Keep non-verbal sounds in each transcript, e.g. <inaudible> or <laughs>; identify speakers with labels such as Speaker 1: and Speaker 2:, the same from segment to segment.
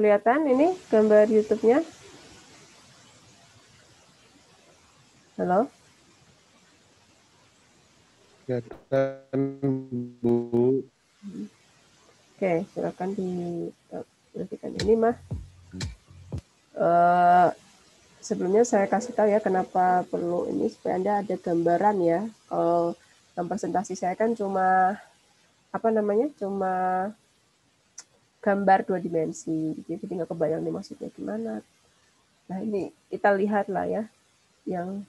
Speaker 1: Kelihatan ini gambar YouTube-nya? Halo?
Speaker 2: Kelihatan, Bu.
Speaker 1: Oke, silakan diperhatikan ini mah. Uh, sebelumnya saya kasih tahu ya kenapa perlu ini supaya Anda ada gambaran ya. Kalau dalam presentasi saya kan cuma apa namanya? cuma gambar dua dimensi. Jadi nggak kebayang nih maksudnya gimana. Nah ini kita lihat lah ya yang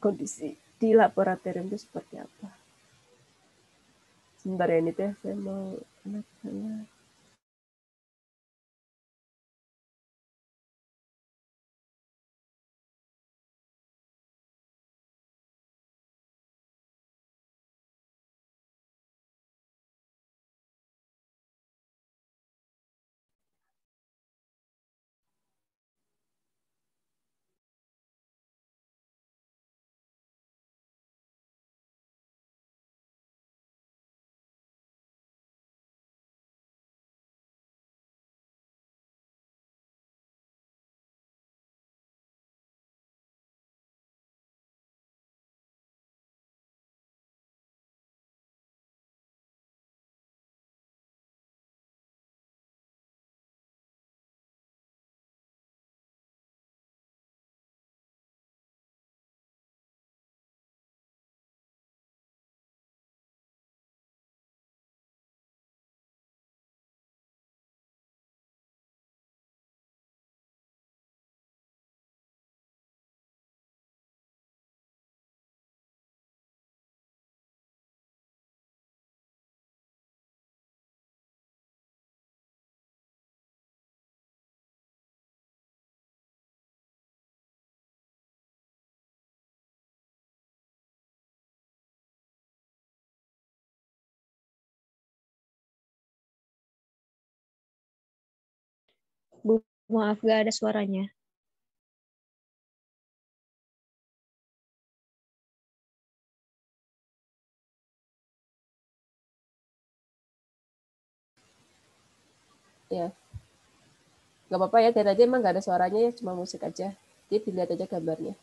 Speaker 1: kondisi di laboratorium itu seperti apa. Sebentar ya ini teh saya mau anak
Speaker 3: Bu, maaf gak ada suaranya.
Speaker 1: Ya. Gak apa-apa ya, tadi aja emang gak ada suaranya ya, cuma musik aja. Jadi dilihat aja gambarnya.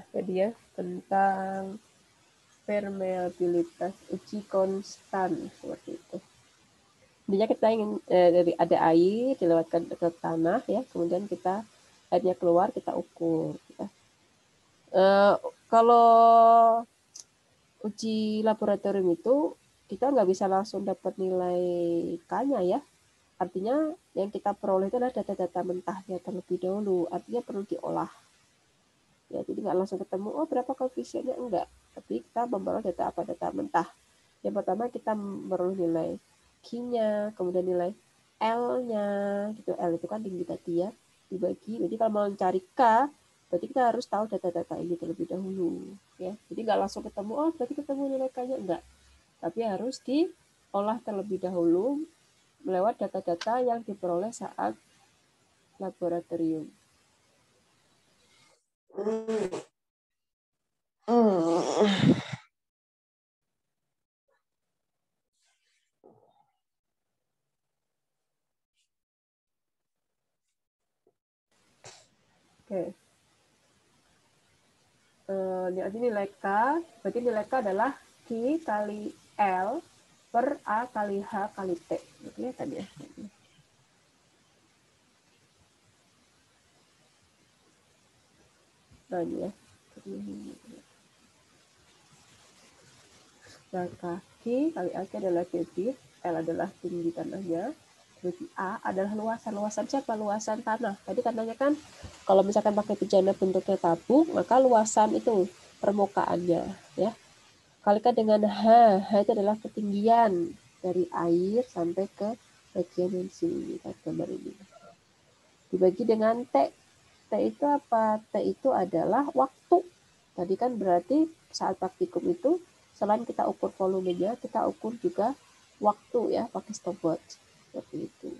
Speaker 1: Tadi ya tentang permeabilitas uji konstan seperti itu. Intinya kita ingin eh, dari ada air dilewatkan ke tanah ya, kemudian kita airnya keluar kita ukur. Ya. Eh, kalau uji laboratorium itu kita nggak bisa langsung dapat nilai K-nya ya. Artinya yang kita peroleh itu adalah data-data mentahnya terlebih dahulu. Artinya perlu diolah ya jadi nggak langsung ketemu oh berapa koefisiennya? Enggak. Tapi kita memperoleh data apa? Data mentah. Yang pertama kita memperoleh nilai Q-nya kemudian nilai L-nya gitu. L itu kan tinggi tadi ya dibagi. Jadi kalau mau mencari K berarti kita harus tahu data-data ini terlebih dahulu ya. Jadi nggak langsung ketemu oh berarti ketemu nilai K-nya? Enggak. Tapi harus diolah terlebih dahulu melewat data-data yang diperoleh saat laboratorium Oke. Uh, jadi nilai K, berarti nilai K adalah Q kali L per A kali H kali T. Oke, tadi ya. Nah, ya. Nah, kaki kali kaki adalah debit, L adalah tinggi tanahnya, berarti A adalah luasan. Luasan siapa? Luasan tanah. Tadi katanya kan kalau misalkan pakai bejana bentuknya tabung, maka luasan itu permukaannya ya. Kalikan dengan H, H itu adalah ketinggian dari air sampai ke bagian yang sini, gambar ini. Dibagi dengan T. T itu apa? T itu adalah waktu. Tadi kan berarti saat praktikum itu selain kita ukur volumenya, kita ukur juga waktu ya pakai stopwatch seperti itu.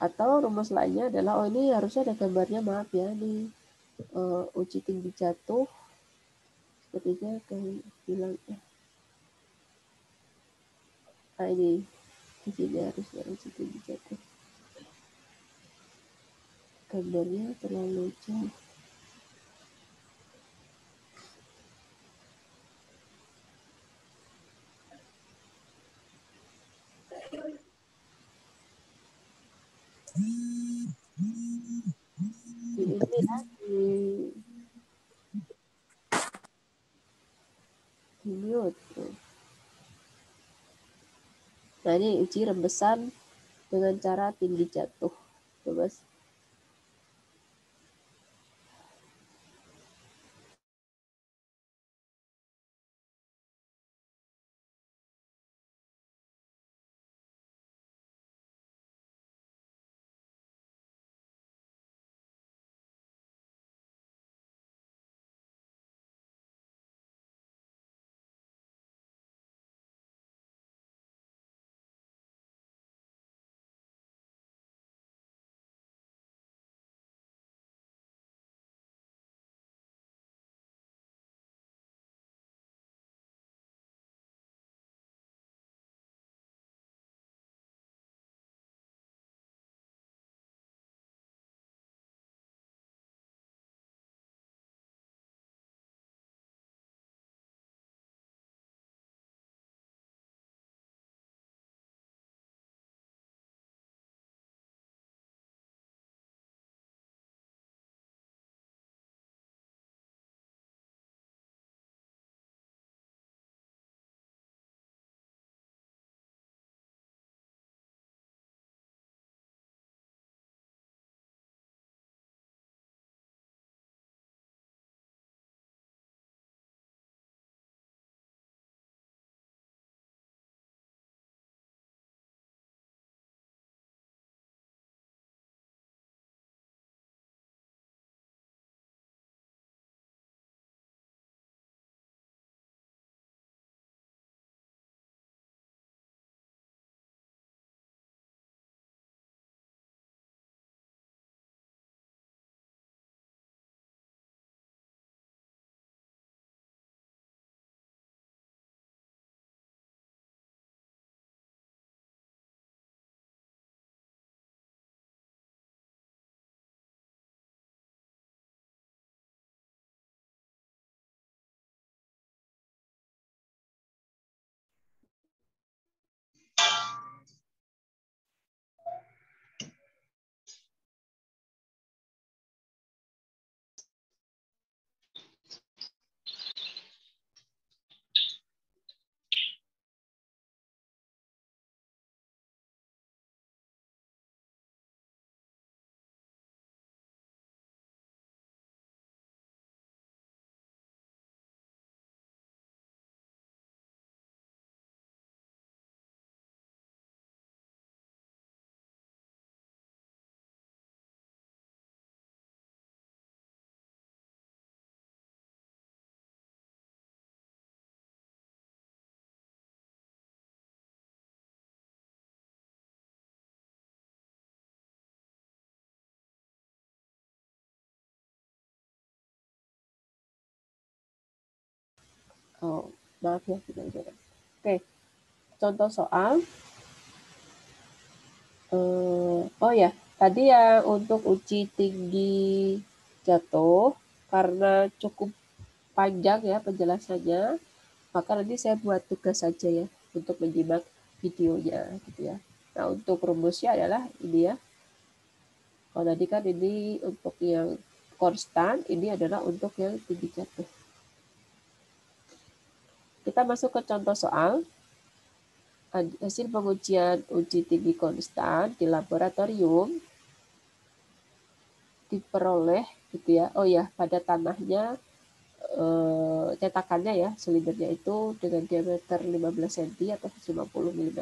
Speaker 1: Atau rumus lainnya adalah oh ini harusnya ada gambarnya maaf ya nih uh, uji tinggi jatuh sepertinya kayak bilang ya. Nah ini di harusnya uji tinggi jatuh. Gambarnya terlalu jauh. ini lagi. Nah ini uji rembesan dengan cara tinggi jatuh Oh, maaf ya, tidak Oke, contoh soal. Uh, oh ya, tadi ya untuk uji tinggi jatuh, karena cukup panjang ya penjelasannya, maka nanti saya buat tugas saja ya untuk menyimak videonya gitu ya. Nah untuk rumusnya adalah ini ya. Oh, tadi kan ini untuk yang konstan, ini adalah untuk yang tinggi jatuh. Kita masuk ke contoh soal. Hasil pengujian uji tinggi konstan di laboratorium diperoleh gitu ya. Oh ya, pada tanahnya eh, cetakannya ya, silindernya itu dengan diameter 15 cm atau 50 mm,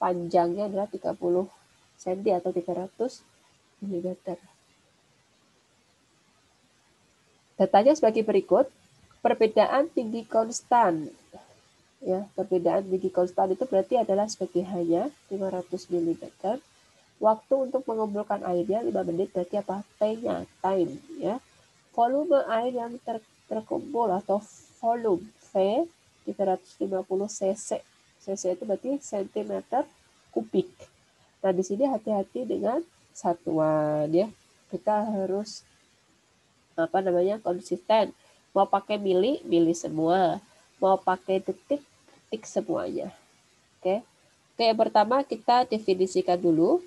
Speaker 1: panjangnya adalah 30 cm atau 300 mm. Datanya sebagai berikut. Perbedaan tinggi konstan. Ya, perbedaan tinggi konstan itu berarti adalah sebagai hanya 500 mm. Waktu untuk mengumpulkan airnya 5 menit berarti apa? T-nya, time. ya. Volume air yang ter terkumpul atau volume V 350 cc. cc itu berarti cm kubik. Nah, di sini hati-hati dengan satuan ya. Kita harus apa namanya konsisten. Mau pakai mili, mili semua. Mau pakai detik, detik semuanya. Oke. Oke, yang pertama kita definisikan dulu.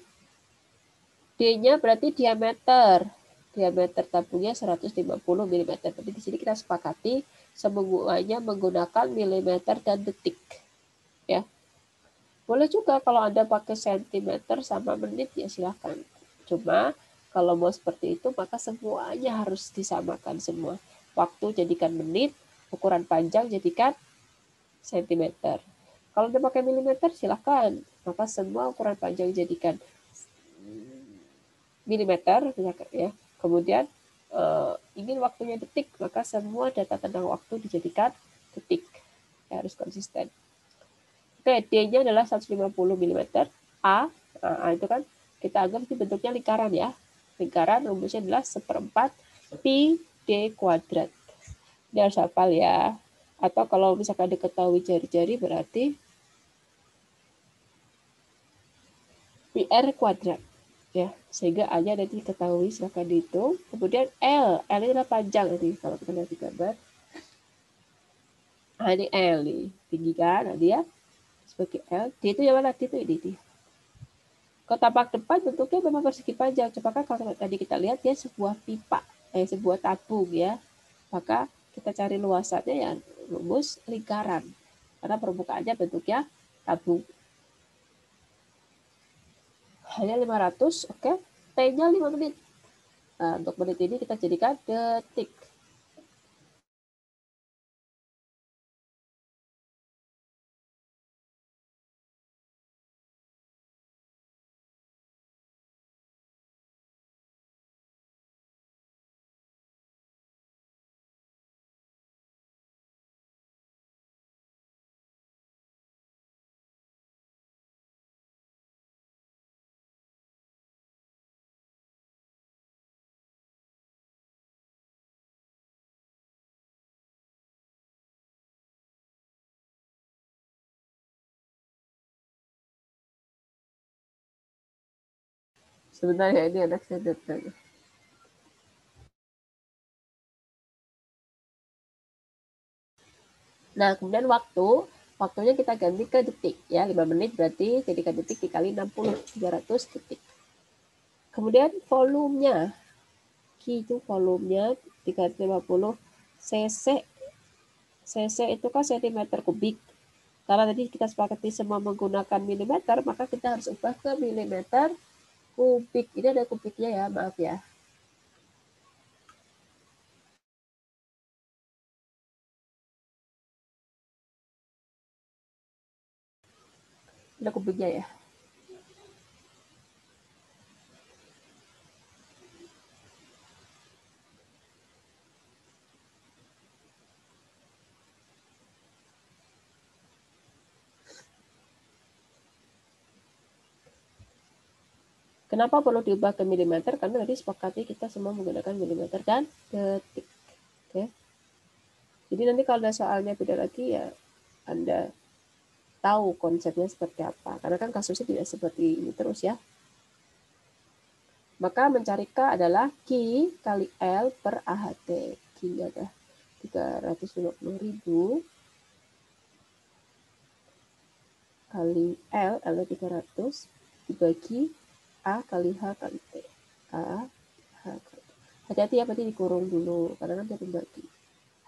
Speaker 1: D-nya berarti diameter. Diameter tabungnya 150 mm. Tapi di sini kita sepakati semuanya menggunakan milimeter dan detik. Ya. Boleh juga kalau Anda pakai sentimeter sama menit ya silahkan. Cuma kalau mau seperti itu maka semuanya harus disamakan semua. Waktu jadikan menit, ukuran panjang jadikan sentimeter. Kalau Anda pakai milimeter silahkan. Maka semua ukuran panjang jadikan milimeter ya. Kemudian uh, ingin waktunya detik, maka semua data tentang waktu dijadikan detik. Ya, harus konsisten. Oke, D-nya adalah 150 mm. A, nah, itu kan kita anggap bentuknya lingkaran ya. Lingkaran rumusnya adalah seperempat pi D kuadrat. Ini harus hafal ya. Atau kalau misalkan diketahui jari-jari berarti pi R kuadrat. Ya, sehingga A-nya nanti diketahui silahkan dihitung. Kemudian L, L ini adalah panjang nanti kalau kita lihat di gambar. Nah, ini L nih, tinggi kan, nah dia sebagai L. D itu yang mana? D itu ini. D. Kalau tapak depan bentuknya memang persegi panjang. Coba kan kalau tadi kita lihat dia sebuah pipa, eh, sebuah tabung ya. Maka kita cari luasannya ya rumus lingkaran. Karena permukaannya bentuknya tabung. Hanya 500, oke. Okay. T-nya 5 menit. Nah, untuk menit ini kita jadikan detik. Sebentar ya, ini anak saya datang. Nah, kemudian waktu, waktunya kita ganti ke detik ya, 5 menit berarti jadikan detik dikali 60, 300 detik. Kemudian volumenya, Q itu volumenya 350 cc. cc itu kan cm kubik. Karena tadi kita sepakati semua menggunakan milimeter, maka kita harus ubah ke milimeter kubik. Ini ada kubiknya ya, maaf ya. Ada kubiknya ya. Kenapa perlu diubah ke milimeter? Karena tadi sepakati kita semua menggunakan milimeter dan detik. Oke. Jadi nanti kalau ada soalnya beda lagi ya Anda tahu konsepnya seperti apa. Karena kan kasusnya tidak seperti ini terus ya. Maka mencari K adalah Q kali L per AHT. Q-nya ada 350.000 kali L, L 300 dibagi A kali H kali T. K hati-hati ya berarti dikurung dulu karena kan dia pembagi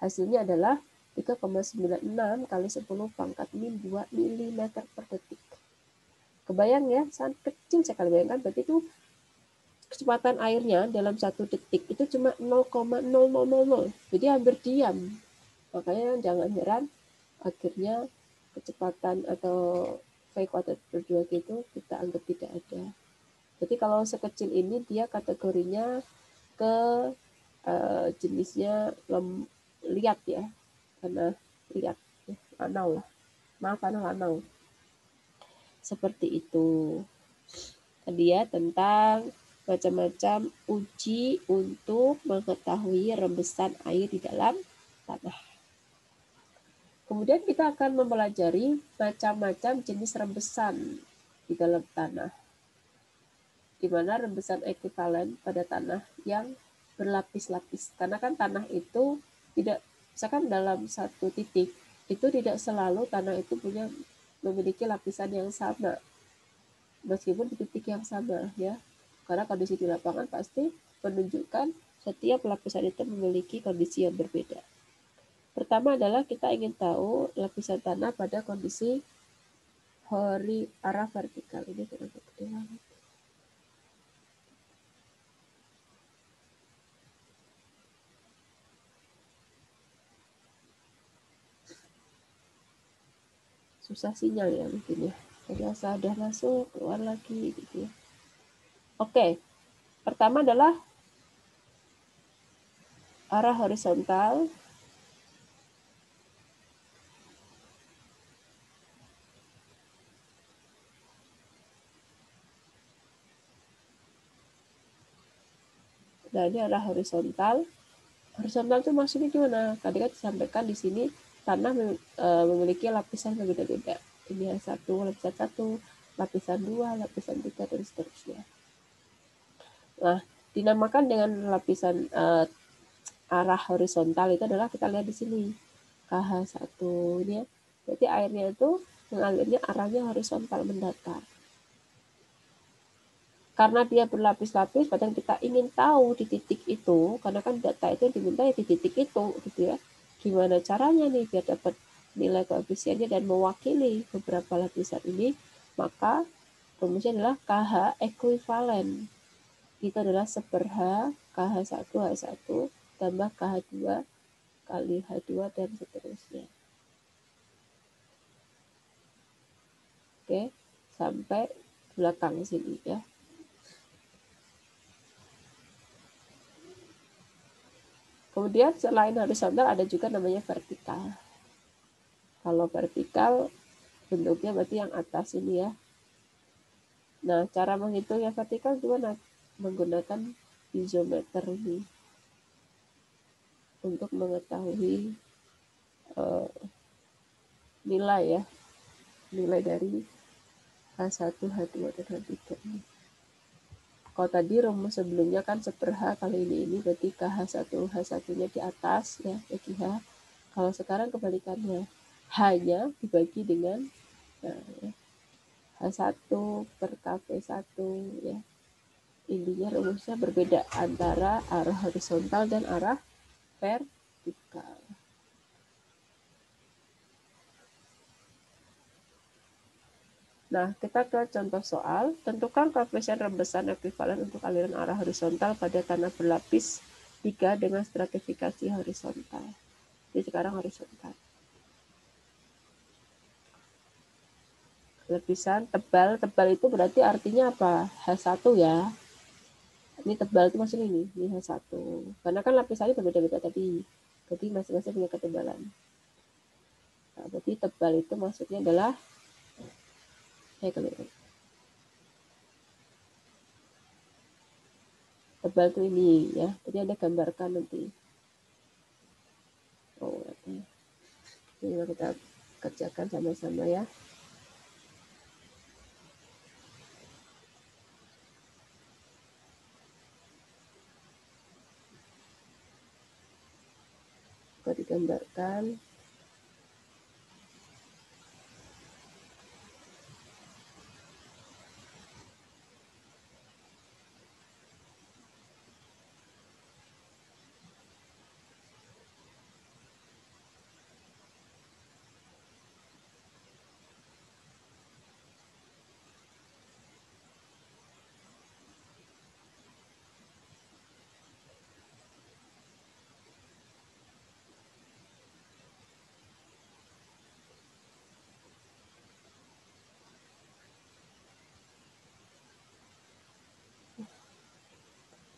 Speaker 1: hasilnya adalah 3,96 kali 10 pangkat min 2 mm per detik. Kebayang ya sangat kecil sekali. Bayangkan berarti itu kecepatan airnya dalam satu detik itu cuma 0,0000 jadi hampir diam. Makanya jangan heran akhirnya kecepatan atau V kuadrat per 2G itu kita anggap tidak ada jadi kalau sekecil ini dia kategorinya ke uh, jenisnya lem, liat ya, karena liat ya, lanau lah. Maaf karena lanau. Seperti itu. Tadi ya tentang macam-macam uji untuk mengetahui rembesan air di dalam tanah. Kemudian kita akan mempelajari macam-macam jenis rembesan di dalam tanah di mana rembesan ekuivalen pada tanah yang berlapis-lapis. Karena kan tanah itu tidak, misalkan dalam satu titik, itu tidak selalu tanah itu punya memiliki lapisan yang sama. Meskipun di titik yang sama ya. Karena kondisi di lapangan pasti menunjukkan setiap lapisan itu memiliki kondisi yang berbeda. Pertama adalah kita ingin tahu lapisan tanah pada kondisi hori arah vertikal. Ini terlalu gede. Susah sinyal ya mungkin ya jadi asal udah masuk keluar lagi gitu ya oke pertama adalah arah horizontal Nah, ini arah horizontal. Horizontal itu maksudnya gimana? Tadi kan disampaikan di sini tanah e, memiliki lapisan berbeda-beda. Ini yang satu, lapisan satu, lapisan dua, lapisan tiga, dan seterusnya. Nah, dinamakan dengan lapisan uh, arah horizontal itu adalah kita lihat di sini KH1 ini ya. Jadi airnya itu mengalirnya arahnya horizontal mendatar. Karena dia berlapis-lapis, kadang kita ingin tahu di titik itu, karena kan data itu diminta di titik itu, gitu ya gimana caranya nih biar dapat nilai koefisiennya dan mewakili beberapa lapisan ini, maka rumusnya adalah KH ekuivalen. Itu adalah seper H, KH1, H1, tambah KH2 kali H2 dan seterusnya. Oke, sampai belakang sini ya. Kemudian selain horizontal ada juga namanya vertikal. Kalau vertikal bentuknya berarti yang atas ini ya. Nah, cara menghitung yang vertikal gimana? Menggunakan isometer ini untuk mengetahui uh, nilai ya, nilai dari H1, H2, dan H3 ini. Kalau tadi rumus sebelumnya kan seper H kali ini ini berarti KH1 H1-nya di atas ya bagi H. Kalau sekarang kebalikannya H-nya dibagi dengan nah, ya, H1 per KV1 ya. Intinya rumusnya berbeda antara arah horizontal dan arah vertikal. Nah, kita ke contoh soal. Tentukan koefisien rembesan ekuivalen untuk aliran arah horizontal pada tanah berlapis 3 dengan stratifikasi horizontal. Jadi sekarang horizontal. Lapisan tebal, tebal itu berarti artinya apa? H1 ya. Ini tebal itu maksudnya ini, ini H1. Karena kan lapisannya berbeda-beda tadi. Jadi masing-masing punya ketebalan. Nah, berarti tebal itu maksudnya adalah saya kelihatan tebal tuh ini ya. Jadi ada gambarkan nanti. Oh ini kita kerjakan sama-sama ya. Digambarkan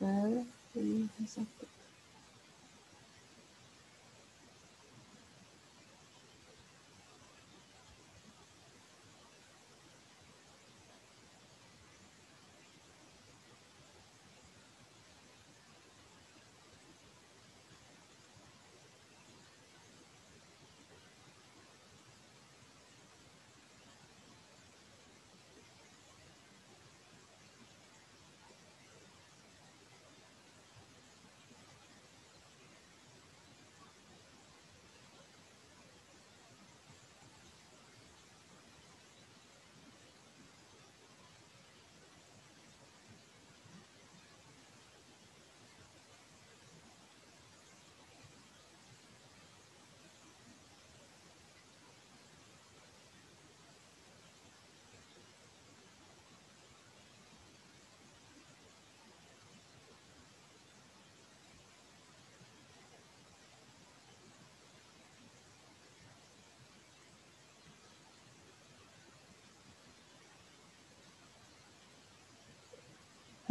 Speaker 1: Nah, ini satu.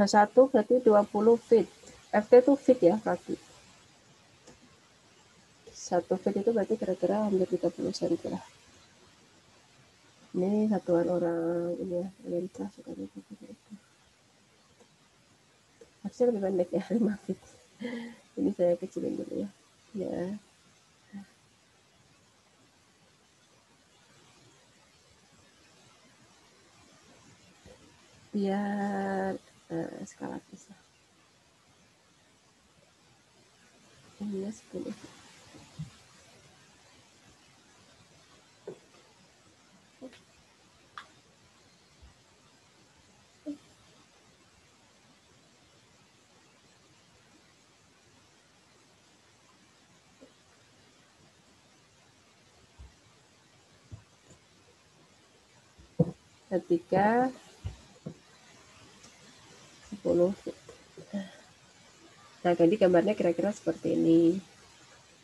Speaker 1: H1 berarti 20 feet. FT itu feet ya kaki. Satu feet itu berarti kira-kira hampir 30 cm lah. Ini satuan orang ini ya, Amerika suka itu. Harusnya lebih pendek ya, <laughs> 5 feet. Ini saya kecilin dulu ya. Ya. biar uh, skala 10 ketika 10 Nah, jadi gambarnya kira-kira seperti ini.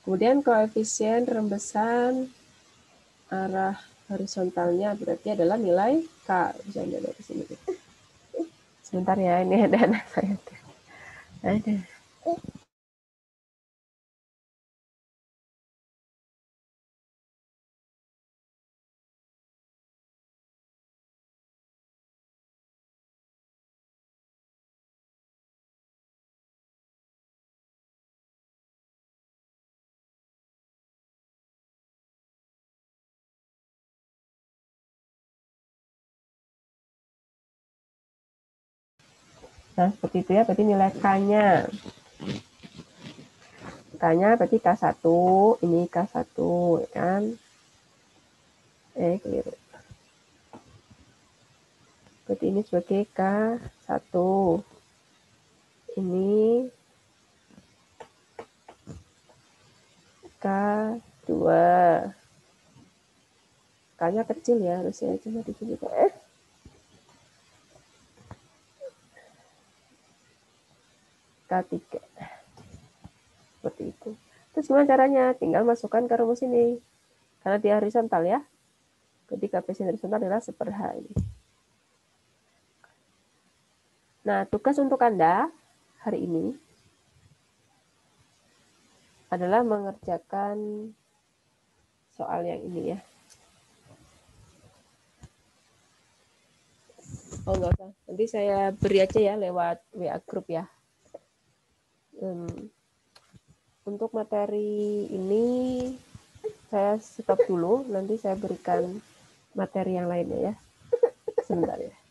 Speaker 1: Kemudian koefisien rembesan arah horizontalnya berarti adalah nilai K. Sebentar ya, ini ada anak saya. Ada. Nah, seperti itu ya, berarti nilai K-nya. K-nya berarti K1, ini K1, ya kan? Eh, keliru. Berarti ini sebagai K1. Ini K2. K-nya kecil ya, harusnya cuma di sini. Eh, K3. Seperti itu. Terus gimana caranya? Tinggal masukkan ke rumus ini. Karena dia horizontal ya. Jadi koefisien horizontal adalah seper H ini. Nah, tugas untuk Anda hari ini adalah mengerjakan soal yang ini ya. Oh, enggak usah. Nanti saya beri aja ya lewat WA group ya um, untuk materi ini saya stop dulu. Nanti saya berikan materi yang lainnya ya. Sebentar ya